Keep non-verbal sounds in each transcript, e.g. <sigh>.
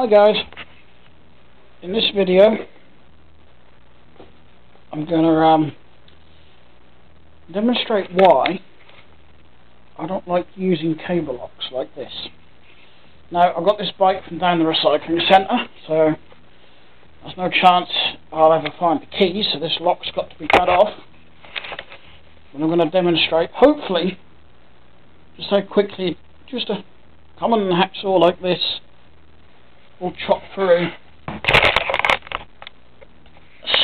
Hi guys, in this video I'm going to um, demonstrate why I don't like using cable locks like this. Now I've got this bike from down the recycling centre so there's no chance I'll ever find the keys so this lock's got to be cut off and I'm going to demonstrate hopefully just how quickly just a common hacksaw like this will chop through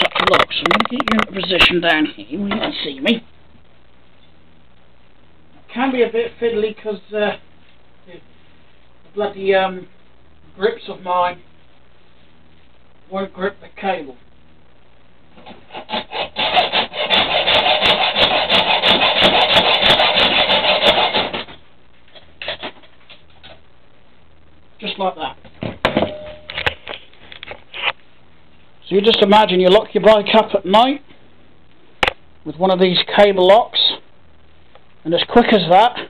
such. So I'm going to get you in a position down here you can see me. Can be a bit fiddly because uh, the bloody um, grips of mine won't grip the cable. Just like that. So you just imagine you lock your bike up at night with one of these cable locks and as quick as that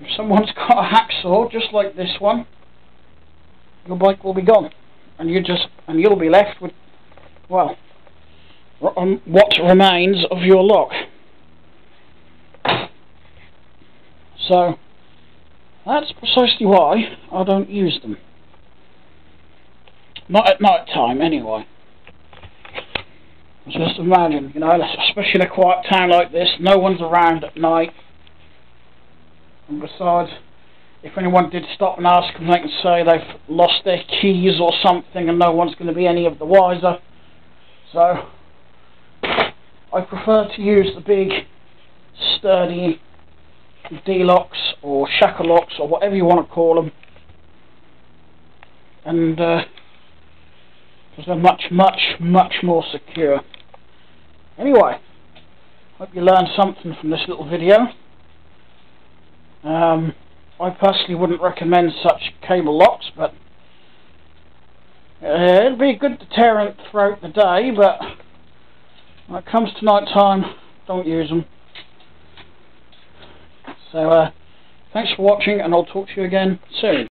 if someone's <laughs> got a hacksaw just like this one your bike will be gone and you just and you'll be left with well um, what remains of your lock. So that's precisely why I don't use them not at night time, anyway. Just imagine, you know, especially in a quiet town like this, no one's around at night. And besides, if anyone did stop and ask them, they can say they've lost their keys or something and no one's going to be any of the wiser. So, I prefer to use the big, sturdy D-locks or shackle-locks or whatever you want to call them. And, uh, because they're much, much, much more secure. Anyway, hope you learned something from this little video. Um, I personally wouldn't recommend such cable locks, but uh, it'd be a good deterrent throughout the day, but when it comes to night time, don't use them. So, uh, thanks for watching, and I'll talk to you again soon.